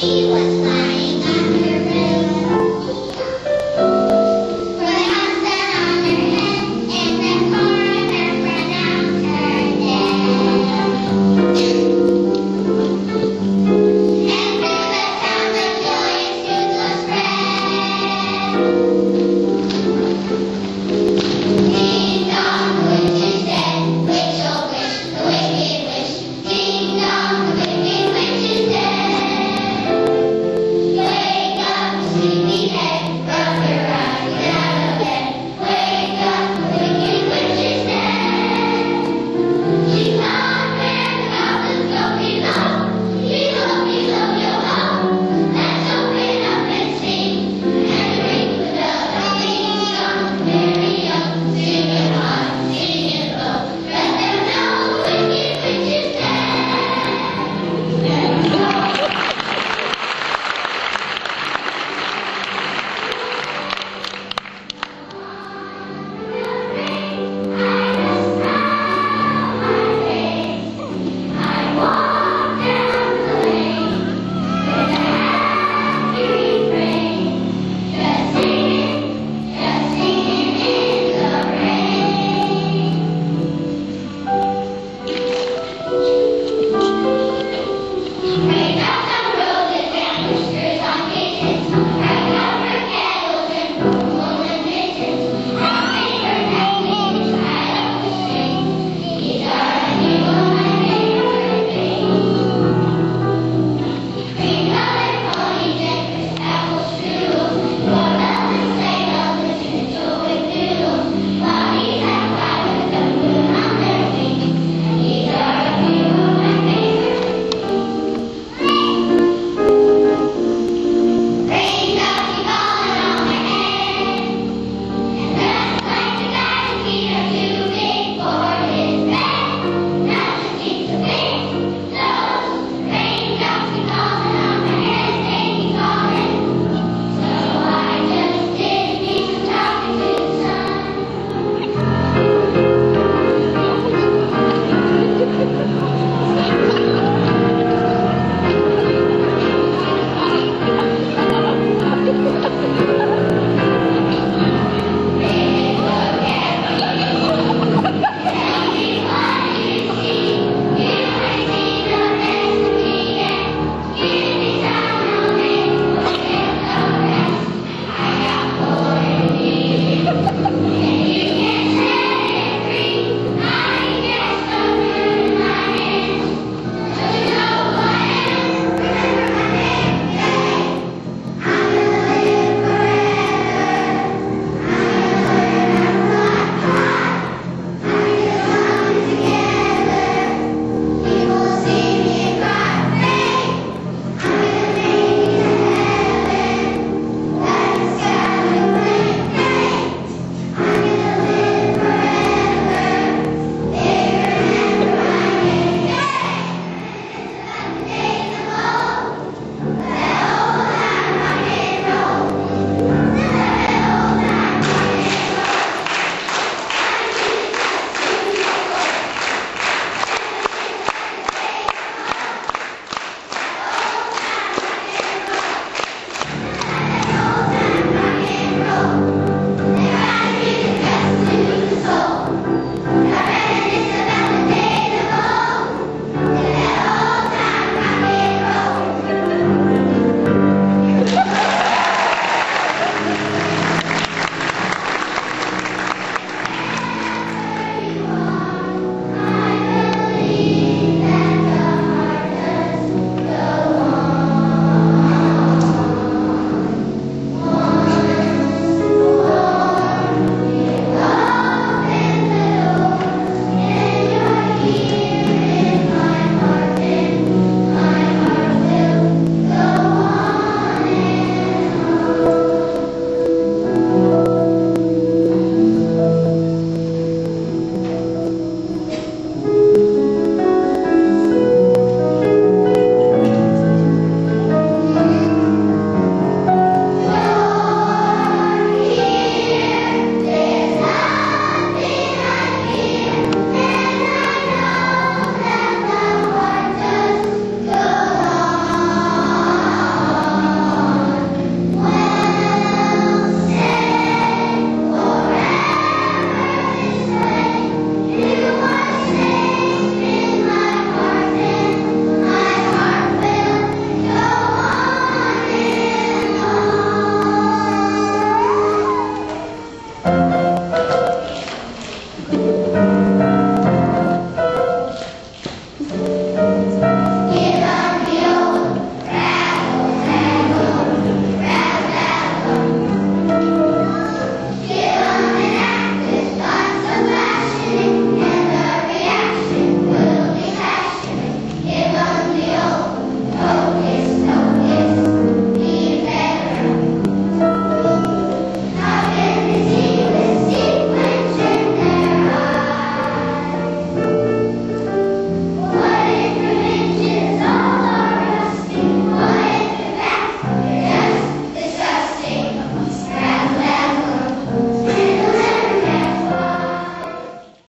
She was.